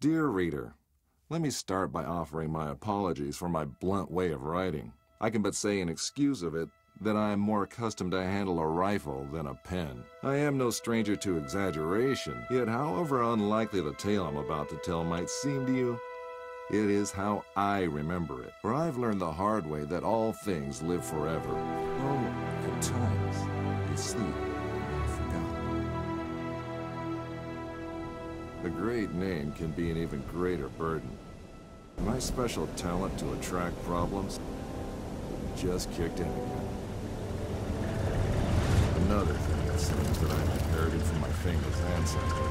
Dear reader, let me start by offering my apologies for my blunt way of writing. I can but say in excuse of it that I am more accustomed to handle a rifle than a pen. I am no stranger to exaggeration, yet however unlikely the tale I'm about to tell might seem to you, it is how I remember it. For I've learned the hard way that all things live forever. Oh, great name can be an even greater burden. My special talent to attract problems just kicked in again. Another thing it seems that I've inherited from my famous ancestor.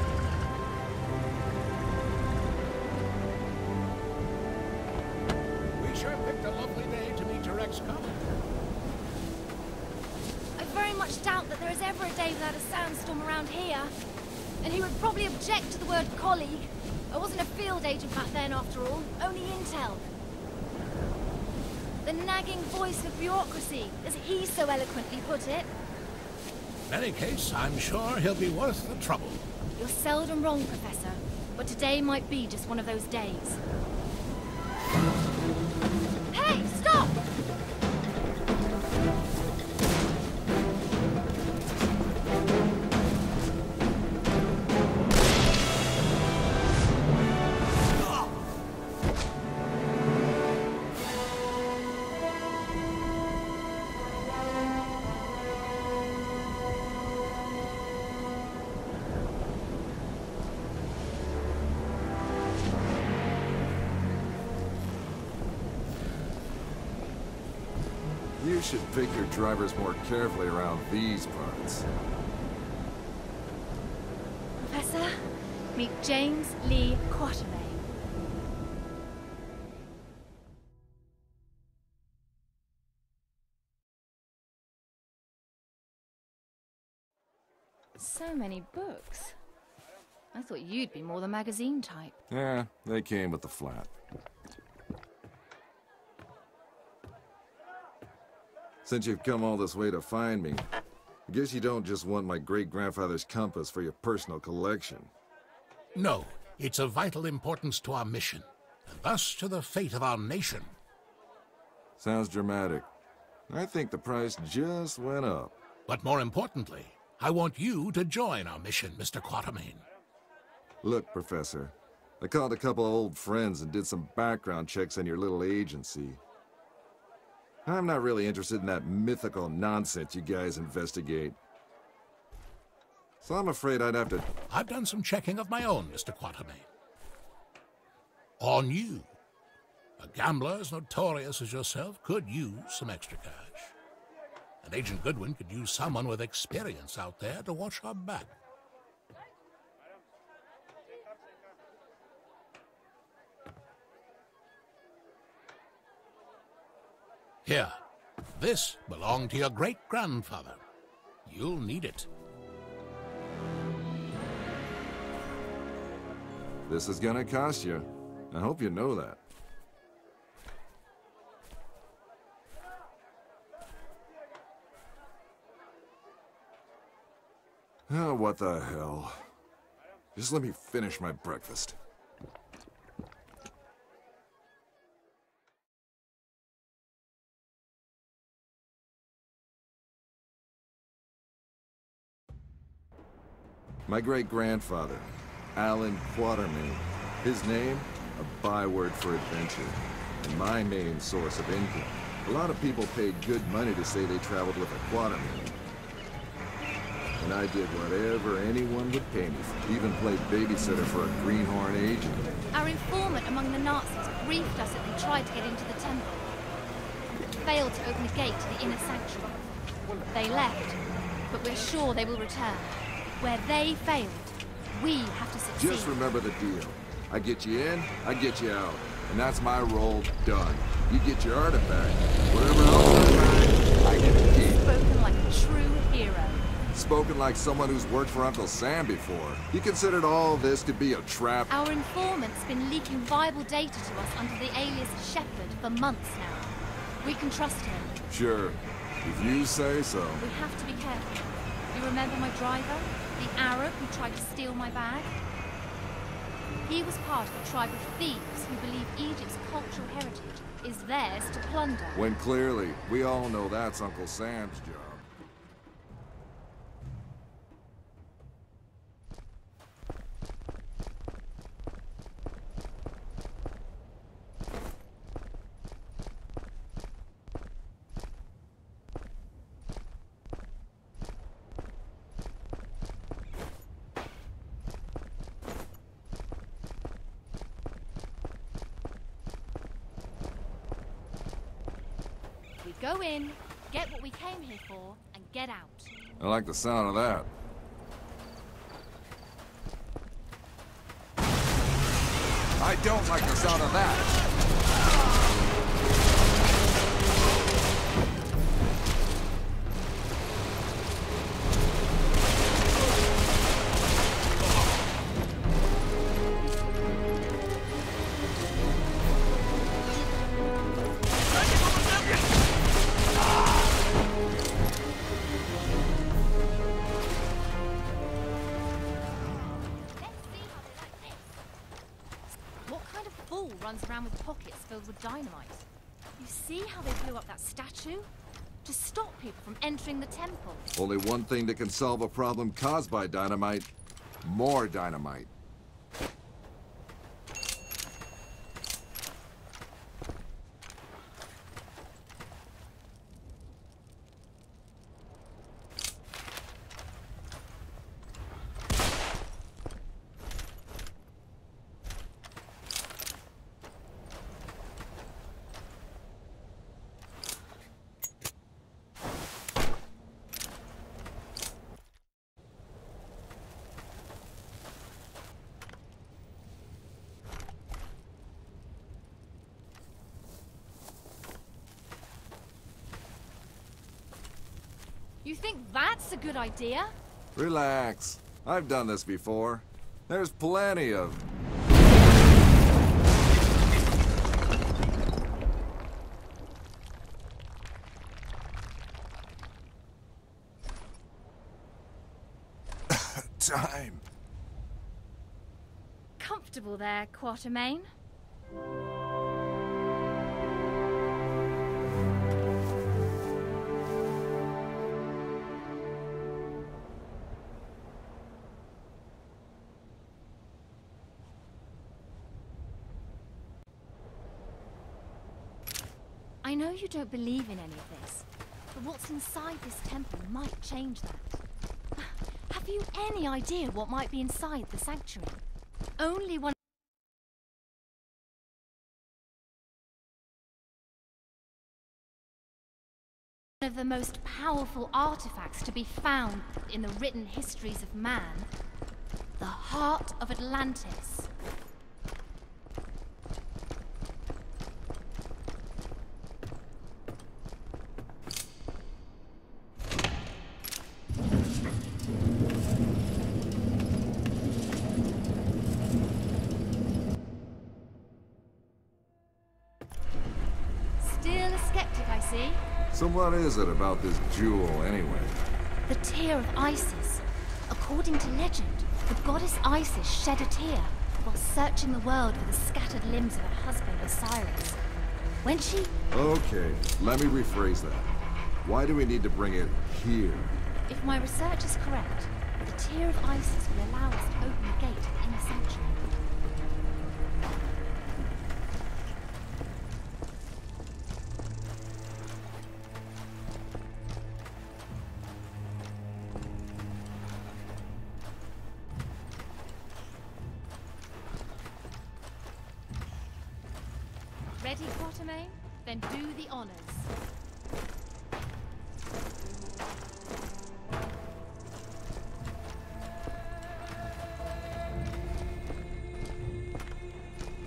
We sure picked a lovely day to meet your ex-colleague. I very much doubt that there is ever a day without a sandstorm around here. And he would probably object to the word colleague. I wasn't a field agent back then, after all. Only intel. The nagging voice of bureaucracy, as he so eloquently put it. In any case, I'm sure he'll be worth the trouble. You're seldom wrong, Professor. But today might be just one of those days. Should pick your drivers more carefully around these parts. Professor, meet James Lee Quatermain. So many books. I thought you'd be more the magazine type. Yeah, they came with the flat. Since you've come all this way to find me, I guess you don't just want my great-grandfather's compass for your personal collection. No, it's of vital importance to our mission, and thus to the fate of our nation. Sounds dramatic. I think the price just went up. But more importantly, I want you to join our mission, Mr. Quatermain. Look, Professor, I called a couple of old friends and did some background checks on your little agency. I'm not really interested in that mythical nonsense you guys investigate. So I'm afraid I'd have to... I've done some checking of my own, Mr. Quatermain. On you. A gambler as notorious as yourself could use some extra cash. And Agent Goodwin could use someone with experience out there to watch our back. Here, this belonged to your great grandfather. You'll need it. This is gonna cost you. I hope you know that. Oh, what the hell. Just let me finish my breakfast. My great-grandfather, Alan Quatermain. His name, a byword for adventure, and my main source of income. A lot of people paid good money to say they traveled with a Quatermain. And I did whatever anyone would pay me for. Even played babysitter for a Greenhorn agent. Our informant among the Nazis briefed us that they tried to get into the temple. but Failed to open the gate to the inner sanctuary. They left, but we're sure they will return. Where they failed, we have to succeed. Just remember the deal. I get you in, I get you out. And that's my role done. You get your artifact. Whatever else I find, I get to keep. Spoken like a true hero. Spoken like someone who's worked for Uncle Sam before. He considered all this to be a trap. Our informant's been leaking viable data to us under the alias Shepard for months now. We can trust him. Sure. If you say so. We have to be careful. You remember my driver? The Arab who tried to steal my bag? He was part of a tribe of thieves who believe Egypt's cultural heritage is theirs to plunder. When clearly, we all know that's Uncle Sam's job. We go in, get what we came here for, and get out. I like the sound of that. I don't like the sound of that. Around with pockets filled with dynamite? You see how they blew up that statue? To stop people from entering the temple. Only one thing that can solve a problem caused by dynamite. More dynamite. You think that's a good idea? Relax. I've done this before. There's plenty of... Time. Comfortable there, Quatermain? I know you don't believe in any of this, but what's inside this temple might change that. Have you any idea what might be inside the sanctuary? Only one of the most powerful artifacts to be found in the written histories of man. The heart of Atlantis. What is it about this jewel, anyway? The tear of Isis. According to legend, the goddess Isis shed a tear while searching the world for the scattered limbs of her husband Osiris. When she... Okay, let me rephrase that. Why do we need to bring it here? If my research is correct, the tear of Isis will allow us to Ready, Quatermain? Then do the honors.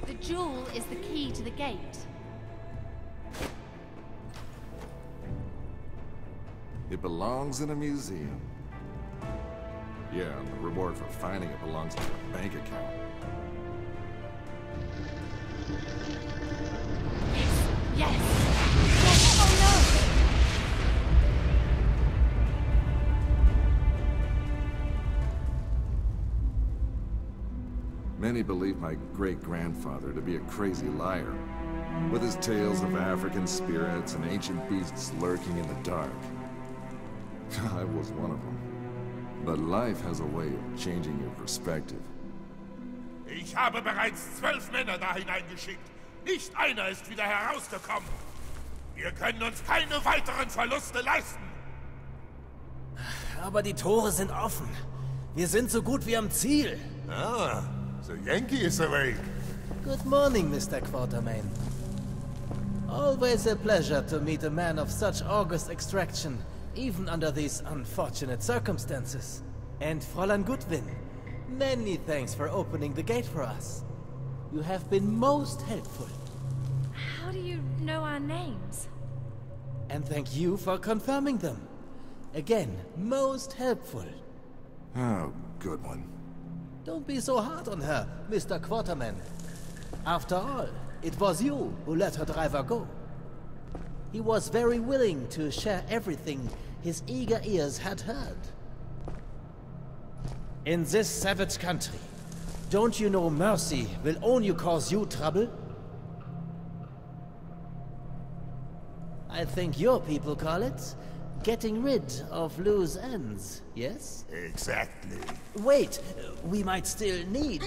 The jewel is the key to the gate. It belongs in a museum. Yeah, and the reward for finding it belongs to your bank account. Yes! Yes! Oh Many believe my great-grandfather to be a crazy liar, with his tales of African spirits and ancient beasts lurking in the dark. I was one of them. But life has a way of changing your perspective. Ich habe bereits zwölf Männer da hineingeschickt. Nicht einer ist wieder herausgekommen. Wir können uns keine weiteren Verluste leisten. Aber die Tore sind offen. Wir sind so gut wie am Ziel. Ah, the Yankee is awake. Good morning, Mr. Quatermain. Always a pleasure to meet a man of such august extraction, even under these unfortunate circumstances. And Fräulein Goodwin, many thanks for opening the gate for us. You have been most helpful. How do you know our names? And thank you for confirming them. Again, most helpful. Oh, good one. Don't be so hard on her, Mr. Quatermain. After all, it was you who let her driver go. He was very willing to share everything his eager ears had heard. In this savage country, don't you know mercy will only cause you trouble? I think your people call it getting rid of loose ends, yes? Exactly. Wait, we might still need...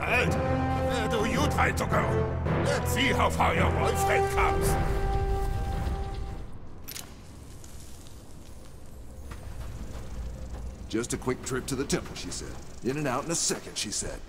Halt! Uh, do you try to go? Let's see how far your boyfriend comes. Just a quick trip to the temple, she said. In and out in a second, she said.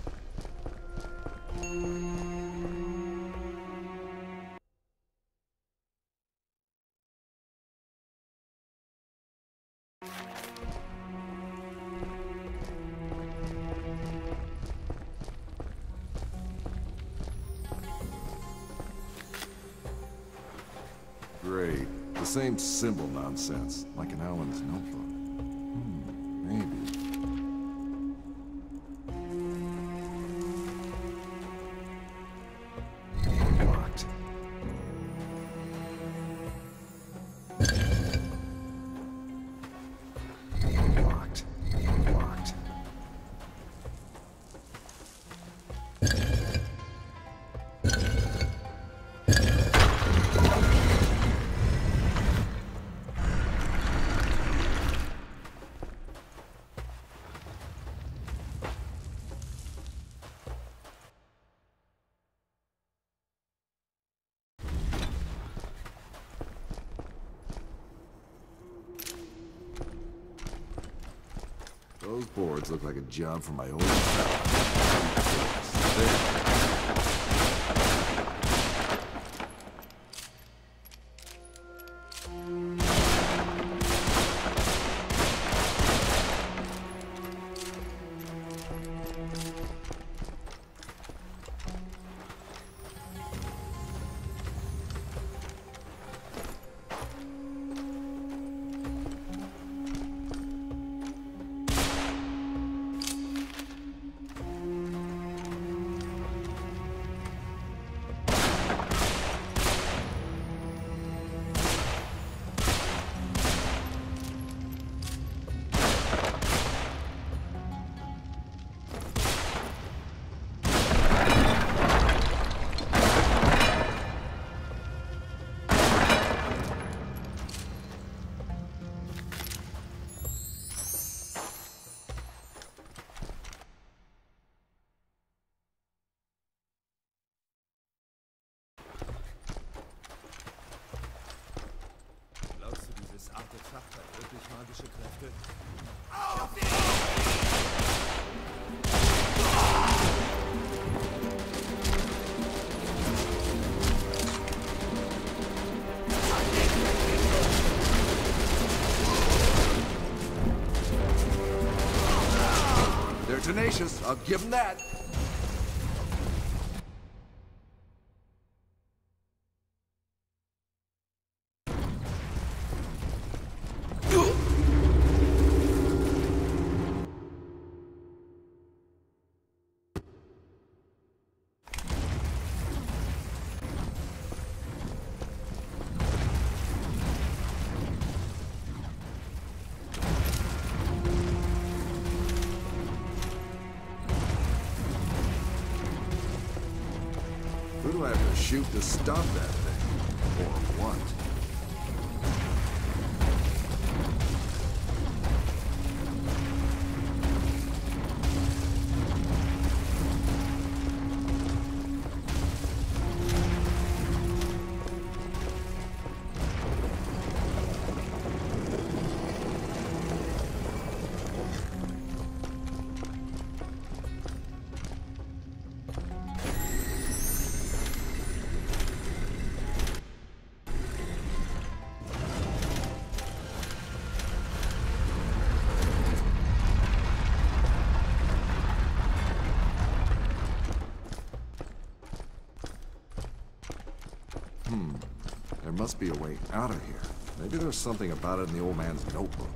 Great. The same symbol nonsense, like in Alan's notebook. Those boards look like a job for my old There. I'll give them that. Gonna have to shoot to stop that thing. Or what? Hmm. There must be a way out of here. Maybe there's something about it in the old man's notebook.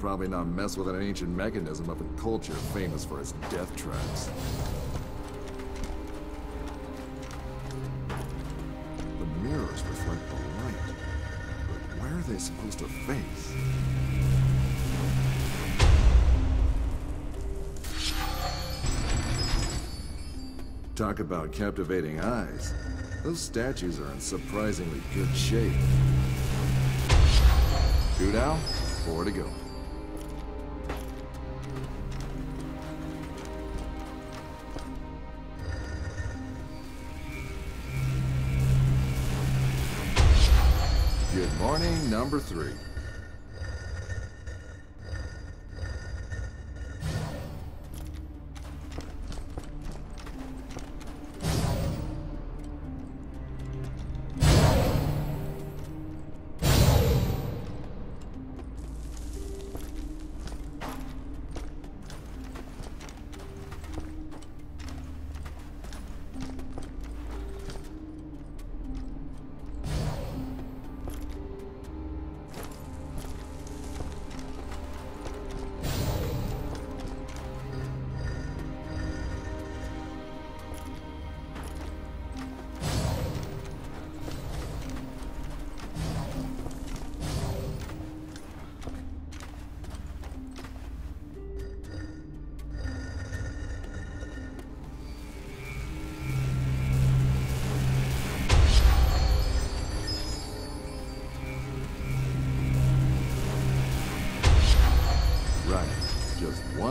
Probably not mess with an ancient mechanism of a culture famous for its death traps. The mirrors reflect the light, but where are they supposed to face? Talk about captivating eyes. Those statues are in surprisingly good shape. Two down, four to go. Morning, number three.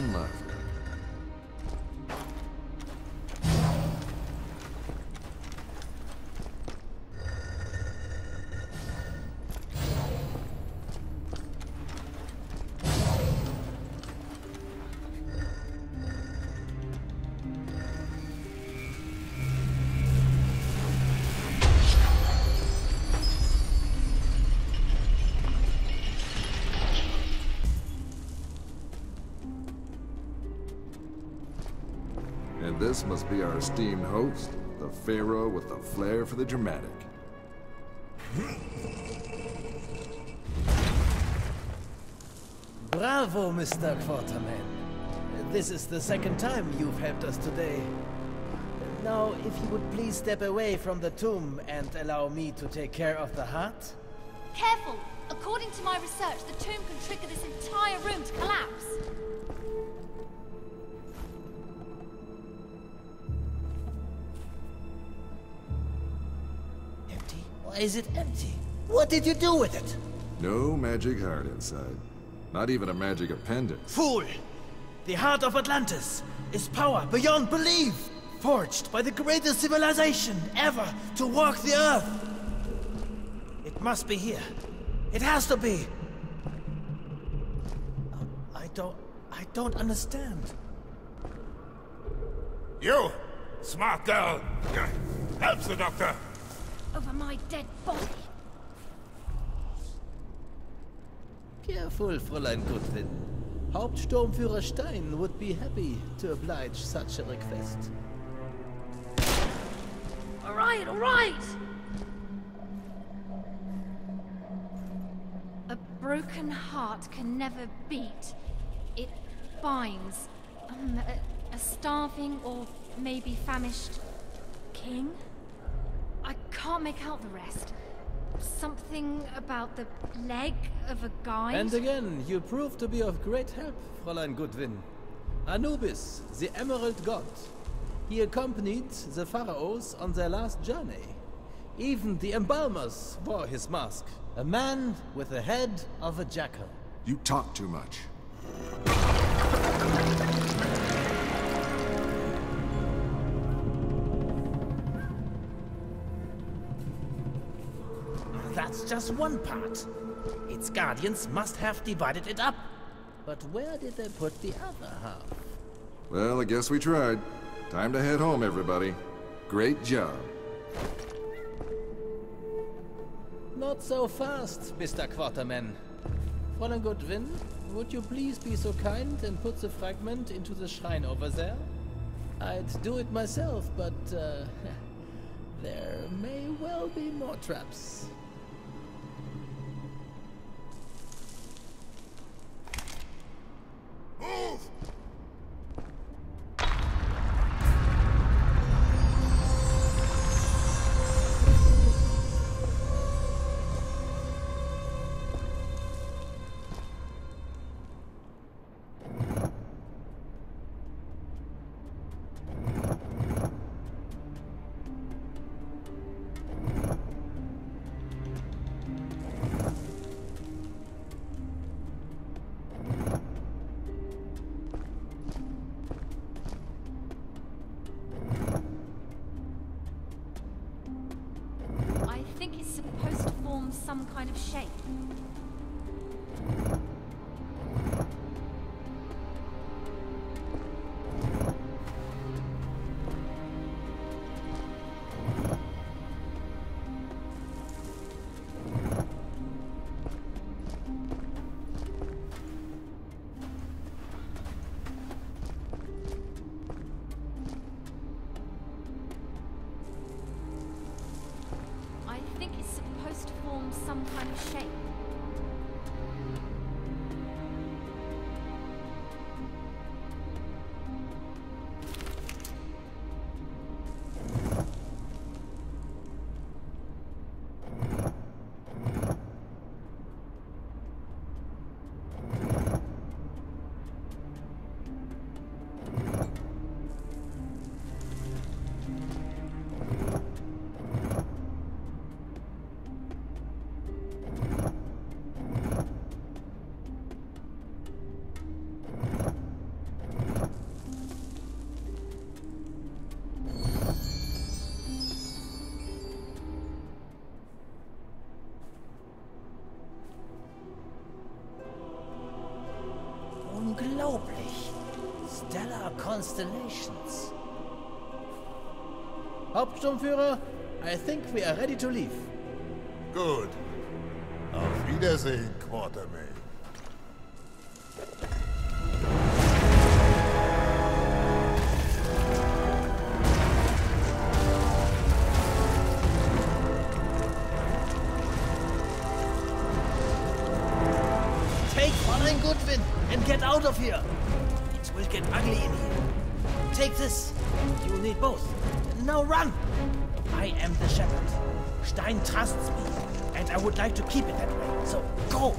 Just this must be our esteemed host, the Pharaoh with the flair for the dramatic. Bravo, Mr. Quatermain. This is the second time you've helped us today. Now, if you would please step away from the tomb and allow me to take care of the heart. Careful! According to my research, the tomb can trigger this entire room to collapse. Is it empty? What did you do with it? No magic heart inside. Not even a magic appendix. Fool! The heart of Atlantis is power beyond belief, forged by the greatest civilization ever to walk the earth. It must be here. It has to be. I don't. I don't understand. You, smart girl. Help the doctor. Over my dead body. Careful, Fräulein Goodwin. Hauptsturmführer Stein would be happy to oblige such a request. Alright, alright! A broken heart can never beat. It binds Um, a, a starving or maybe famished king? I can't make out the rest. Something about the leg of a guy. And again, you prove to be of great help, Fräulein Goodwin. Anubis, the Emerald God. He accompanied the pharaohs on their last journey. Even the embalmers wore his mask. A man with the head of a jackal. You talk too much. That's just one part. Its guardians must have divided it up. But where did they put the other half? Well, I guess we tried. Time to head home, everybody. Great job. Not so fast, Mr. Quatermain. Fräulein Goodwin, would you please be so kind and put the fragment into the shrine over there? I'd do it myself, but uh, there may well be more traps. Some kind of shape. Some kind of shape. Stellar Constellations. Hauptsturmführer, I think we are ready to leave. Gut. Auf Wiedersehen, Quatermain. Take Fräulein Goodwin and get out of here. Will get ugly in here. Take this. You will need both. Now run. I am the shepherd. Stein trusts me, and I would like to keep it that way. So go.